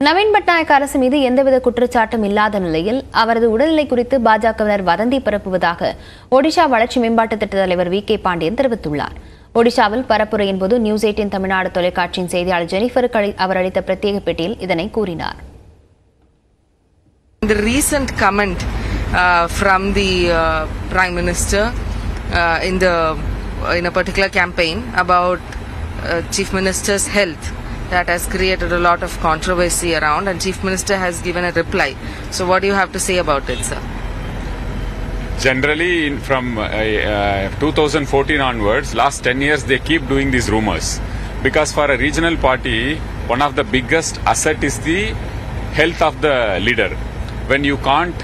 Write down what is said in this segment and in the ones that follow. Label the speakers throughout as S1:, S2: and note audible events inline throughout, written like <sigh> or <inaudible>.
S1: நவீன் பட்நாயக் அரசு மீது எந்தவித குற்றச்சாட்டும் இல்லாத நிலையில் அவரது உடல்நிலை குறித்து பாஜகவினர் வதந்தி பரப்புவதாக ஒடிஷா வளர்ச்சி மேம்பாட்டு திட்ட தலைவர் வி கே பாண்டியன் தெரிவித்துள்ளார். ஒடிஷாவில் பரப்புரையின் போது நியூஸ் எயிட்டின் தமிழ்நாடு தொலைக்காட்சியின் செய்தியாளர் ஜெனிஃபருக்கு அளி- அவர் அளித்த பிரத்யேக பேட்டியில் இதனை கூறினார்.
S2: The recent comment uh, from the uh, Prime Minister uh, in the in a particular campaign about uh, Chief Minister's health that has created a lot of controversy around, and Chief Minister has given a reply. So, what do you have to say about it, sir?
S3: generally in, from uh, uh, 2014 onwards last 10 years they keep doing these rumors because for a regional party one of the biggest asset is the health of the leader when you can't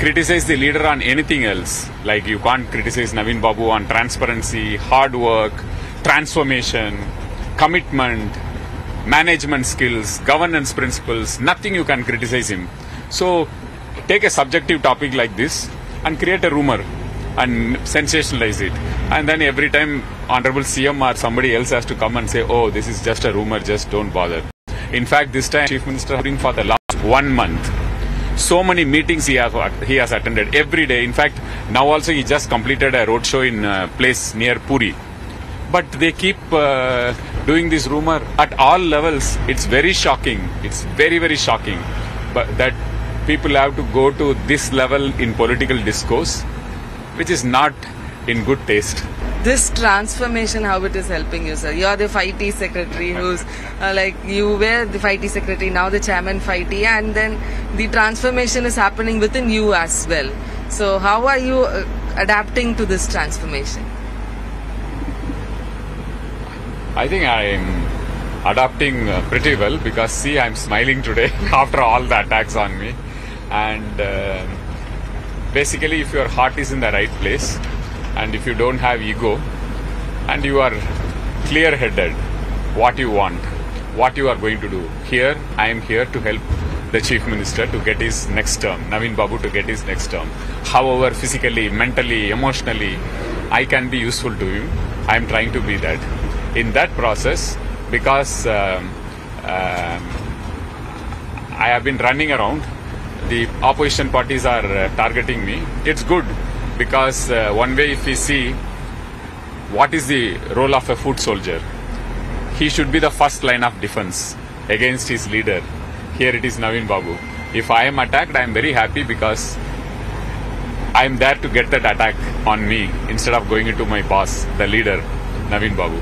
S3: criticize the leader on anything else like you can't criticize naveen babu on transparency hard work transformation commitment management skills governance principles nothing you can criticize him so take a subjective topic like this and create a rumor and sensationalize it. And then every time Honorable CM or somebody else has to come and say, oh, this is just a rumor, just don't bother. In fact, this time Chief Minister for the last one month. So many meetings he has, he has attended every day. In fact, now also he just completed a roadshow in a place near Puri. But they keep uh, doing this rumor at all levels. It's very shocking. It's very, very shocking. But that people have to go to this level in political discourse, which is not in good taste.
S2: This transformation, how it is helping you, sir? You are the 5T secretary who's uh, like, you were the 5T secretary, now the chairman 5T, and then the transformation is happening within you as well. So, how are you uh, adapting to this transformation?
S3: I think I'm adapting uh, pretty well because see, I'm smiling today <laughs> after all the attacks on me. And uh, basically, if your heart is in the right place and if you don't have ego and you are clear headed, what you want, what you are going to do. Here, I am here to help the Chief Minister to get his next term, Naveen Babu to get his next term. However, physically, mentally, emotionally, I can be useful to him. I am trying to be that. In that process, because um, um, I have been running around, the opposition parties are uh, targeting me. It's good because uh, one way, if we see what is the role of a foot soldier, he should be the first line of defense against his leader. Here it is Naveen Babu. If I am attacked, I am very happy because I am there to get that attack on me instead of going into my boss, the leader, Naveen Babu.